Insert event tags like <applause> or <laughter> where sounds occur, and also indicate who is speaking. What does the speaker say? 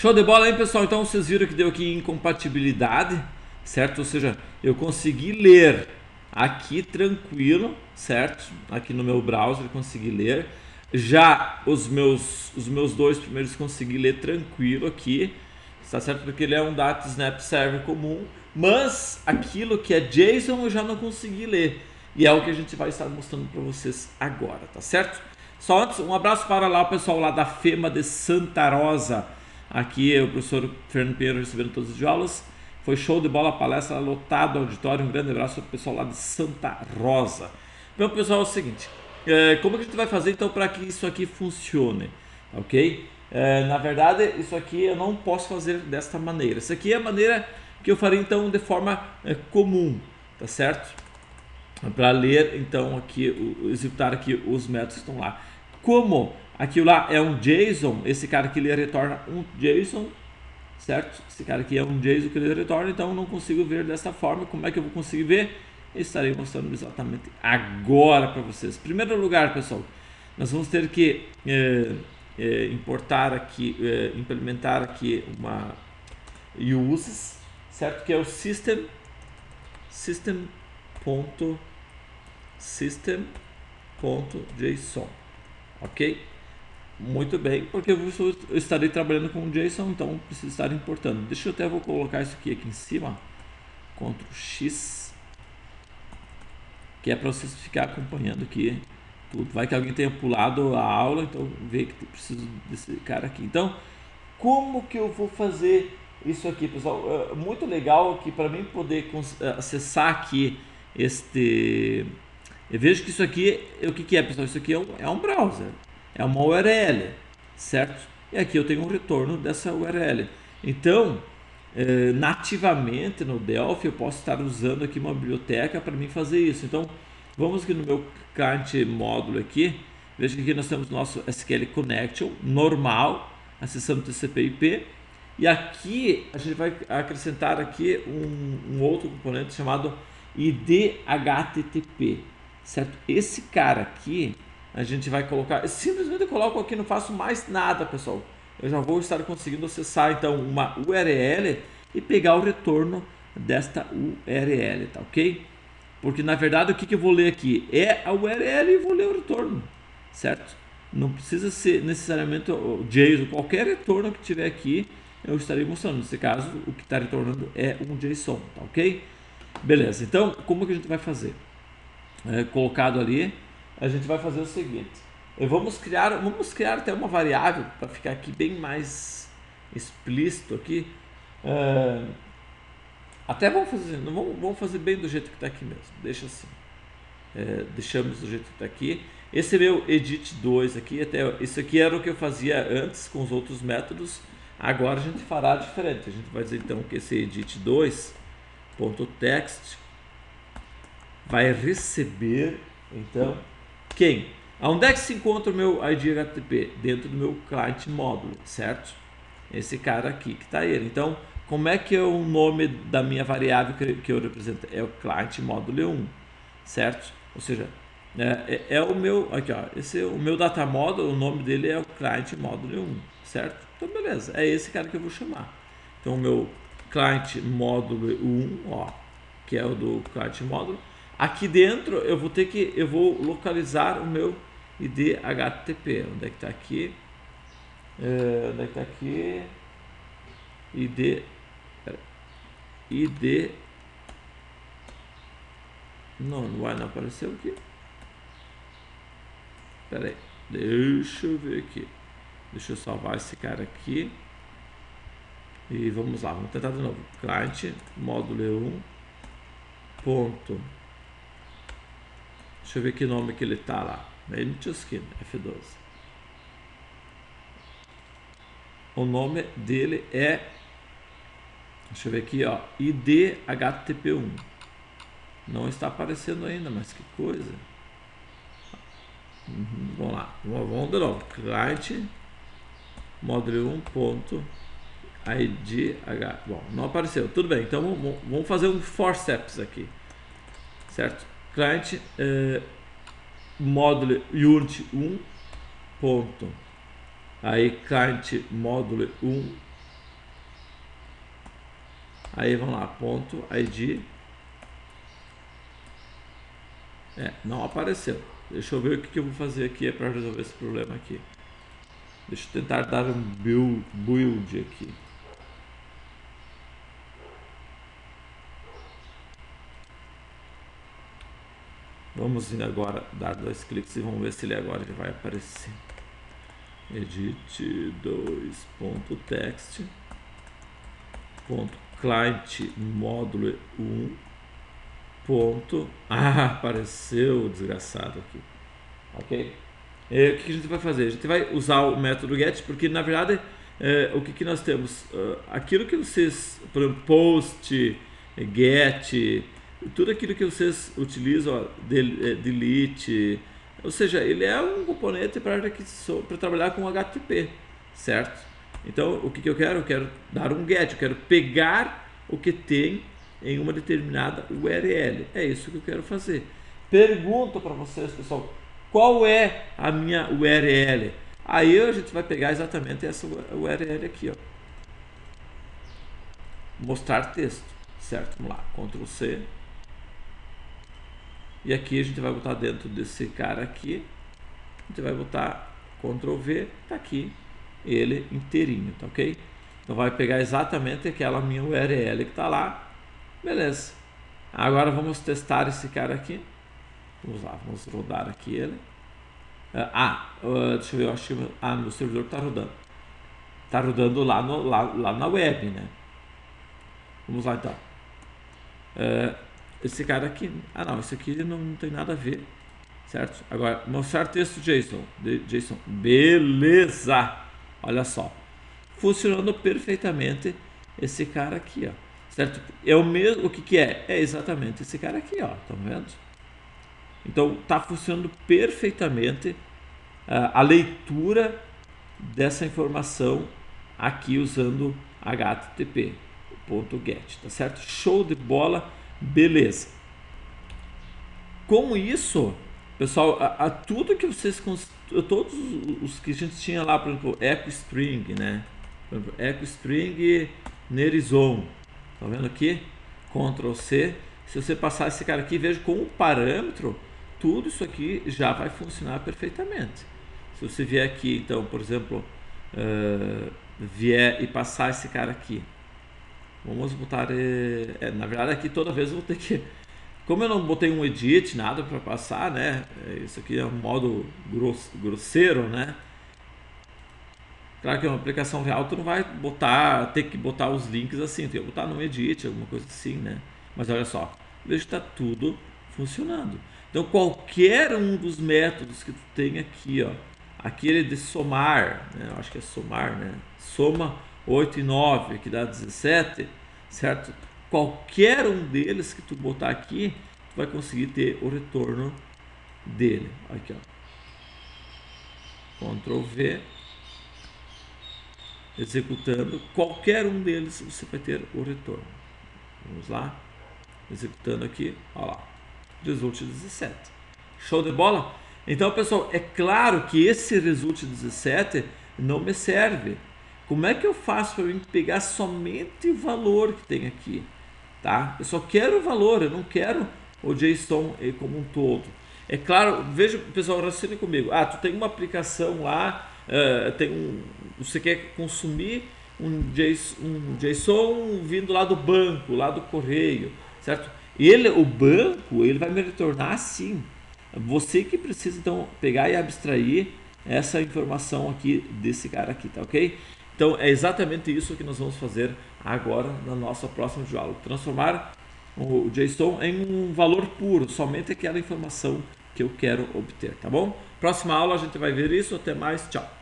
Speaker 1: Show de bola aí, pessoal. Então vocês viram que deu aqui incompatibilidade, certo? Ou seja, eu consegui ler aqui tranquilo, certo? Aqui no meu browser consegui ler. Já os meus, os meus dois primeiros consegui ler tranquilo aqui, está certo? Porque ele é um Data Snap Server comum, mas aquilo que é JSON eu já não consegui ler. E é o que a gente vai estar mostrando para vocês agora, tá certo? Só antes, um abraço para lá o pessoal lá da FEMA de Santa Rosa. Aqui é o professor Fernando Pinheiro recebendo todas as aulas. Foi show de bola, palestra lotado, auditório. Um grande abraço para o pessoal lá de Santa Rosa. Então, pessoal, é o seguinte. É, como que a gente vai fazer então para que isso aqui funcione? Ok? É, na verdade, isso aqui eu não posso fazer desta maneira. Isso aqui é a maneira que eu farei então de forma é, comum, tá certo? Para ler então aqui, executar aqui os métodos que estão lá. Como aquilo lá é um JSON, esse cara aqui ele retorna um JSON, certo? Esse cara aqui é um JSON que ele retorna, então eu não consigo ver dessa forma. Como é que eu vou conseguir ver? estarei mostrando exatamente agora para vocês. Primeiro lugar, pessoal, nós vamos ter que é, é, importar aqui, é, implementar aqui uma uses, certo? Que é o system system.system.json, ok? Muito bem, porque eu estarei trabalhando com JSON, então preciso estar importando. Deixa eu até vou colocar isso aqui aqui em cima, Ctrl X que é para vocês ficar acompanhando aqui tudo. Vai que alguém tenha pulado a aula, então vê que preciso desse cara aqui. Então, como que eu vou fazer isso aqui, pessoal? É muito legal que para mim poder é, acessar aqui este... Eu vejo que isso aqui, o que, que é, pessoal? Isso aqui é um, é um browser, é uma URL, certo? E aqui eu tenho um retorno dessa URL. Então, eh, nativamente no Delphi eu posso estar usando aqui uma biblioteca para mim fazer isso. Então, vamos aqui no meu client módulo aqui, veja que aqui nós temos nosso SQL Connection normal, acessando TCP/IP, e aqui a gente vai acrescentar aqui um, um outro componente chamado IDHTTP, certo? Esse cara aqui a gente vai colocar, simplesmente eu coloco aqui, não faço mais nada, pessoal eu já vou estar conseguindo acessar então uma URL e pegar o retorno desta URL, tá ok? Porque na verdade o que, que eu vou ler aqui? É a URL e vou ler o retorno, certo? Não precisa ser necessariamente o JSON, qualquer retorno que tiver aqui eu estarei mostrando. Nesse caso, o que está retornando é um JSON, tá ok? Beleza, então como que a gente vai fazer? É, colocado ali, a gente vai fazer o seguinte vamos criar, vamos criar até uma variável para ficar aqui bem mais explícito aqui. Uh, até vamos fazer, não vamos, vamos fazer bem do jeito que está aqui mesmo. Deixa assim. É, deixamos do jeito que está aqui. Esse é meu edit 2 aqui, até isso aqui era o que eu fazia antes com os outros métodos. Agora a gente fará diferente. A gente vai dizer então que esse edit 2.text vai receber então quem? Onde é que se encontra o meu ID HTTP? Dentro do meu client módulo, certo? Esse cara aqui que está ele. Então, como é que é o nome da minha variável que, que eu represento? É o client módulo 1, certo? Ou seja, é, é, é, o meu, aqui ó, esse é o meu data model, o nome dele é o client módulo 1, certo? Então, beleza, é esse cara que eu vou chamar. Então, o meu client módulo 1, ó, que é o do client módulo. Aqui dentro eu vou ter que, eu vou localizar o meu ID HTTP. Onde é que está aqui? É, onde é que está aqui? ID. ID. Não, não não apareceu aqui. Espera aí. Deixa eu ver aqui. Deixa eu salvar esse cara aqui. E vamos lá, vamos tentar de novo. Client, módulo 1, ponto. Deixa eu ver que nome que ele tá lá. Menchuskin, F12. O nome dele é, deixa eu ver aqui, ó, IDHTP1. Não está aparecendo ainda, mas que coisa. Uhum, vamos lá, vamos, de novo. Client módulo 1 ponto IDH. Bom, não apareceu. Tudo bem, então vamos fazer um forceps aqui, certo? client eh, é, módulo URD 1 ponto. Aí client módulo 1 aí vamos lá ponto id é, não apareceu. Deixa eu ver o que, que eu vou fazer aqui para resolver esse problema aqui. Deixa eu tentar dar um build, build aqui. Vamos ir agora dar dois cliques e vamos ver se ele agora ele vai aparecer. Edit 2.text ponto client módulo 1 ponto. <laughs> Ah apareceu desgraçado aqui. Ok? É, o que a gente vai fazer? A gente vai usar o método get porque na verdade é, o que, que nós temos? Uh, aquilo que vocês por exemplo post get tudo aquilo que vocês utilizam é, delete ou seja ele é um componente para trabalhar com HTTP certo então, o que, que eu quero? Eu quero dar um get, eu quero pegar o que tem em uma determinada URL. É isso que eu quero fazer. Pergunto para vocês, pessoal, qual é a minha URL? Aí a gente vai pegar exatamente essa URL aqui, ó. Mostrar texto, certo? Vamos lá, Ctrl C. E aqui a gente vai botar dentro desse cara aqui. A gente vai botar Ctrl V, tá aqui ele inteirinho, tá ok? Então vai pegar exatamente aquela minha URL que está lá, beleza. Agora vamos testar esse cara aqui. Vamos lá, vamos rodar aqui ele. Ah, uh, deixa eu ver, eu acho que ah, meu servidor está rodando. Está rodando lá, no, lá, lá na web, né? Vamos lá então. Uh, esse cara aqui, ah não, esse aqui não tem nada a ver, certo? Agora, mostrar texto JSON, JSON, beleza! Olha só, funcionando perfeitamente esse cara aqui, ó. Certo? É o mesmo, o que que é? É exatamente esse cara aqui, ó. Estão vendo? Então está funcionando perfeitamente uh, a leitura dessa informação aqui usando HTTP.get, tá certo? Show de bola, beleza. Com isso, pessoal, a, a tudo que vocês todos os que a gente tinha lá, por exemplo, EcoString, né? Por exemplo, EcoString Nerizon. Tá vendo aqui? Ctrl C. Se você passar esse cara aqui, veja com o parâmetro, tudo isso aqui já vai funcionar perfeitamente. Se você vier aqui, então, por exemplo, uh, vier e passar esse cara aqui, vamos botar, é, na verdade aqui toda vez eu vou ter que como eu não botei um edit, nada para passar, né? É, isso aqui é um modo grosseiro, né? Claro que é uma aplicação real, tu não vai botar, ter que botar os links assim, tu ia botar no edit, alguma coisa assim, né? Mas olha só, veja que está tudo funcionando. Então qualquer um dos métodos que tu tem aqui, ó, aquele de somar, né? Eu acho que é somar, né? Soma 8 e 9, que dá 17, certo? qualquer um deles que tu botar aqui, tu vai conseguir ter o retorno dele. Aqui, ó. Ctrl V. Executando qualquer um deles, você vai ter o retorno. Vamos lá. Executando aqui, ó lá. Result 17. Show de bola? Então, pessoal, é claro que esse result 17 não me serve. Como é que eu faço para pegar somente o valor que tem aqui? tá? Eu só quero o valor, eu não quero o JSON como um todo. É claro, veja, pessoal, raciocine comigo. Ah, tu tem uma aplicação lá, uh, tem um, você quer consumir um JSON, um JSON vindo lá do banco, lá do correio, certo? Ele, o banco, ele vai me retornar assim. Você que precisa então pegar e abstrair essa informação aqui desse cara aqui, tá ok? Então é exatamente isso que nós vamos fazer agora na nossa próxima diálogo. Transformar o JSON em um valor puro, somente aquela informação que eu quero obter, tá bom? Próxima aula a gente vai ver isso. Até mais, tchau!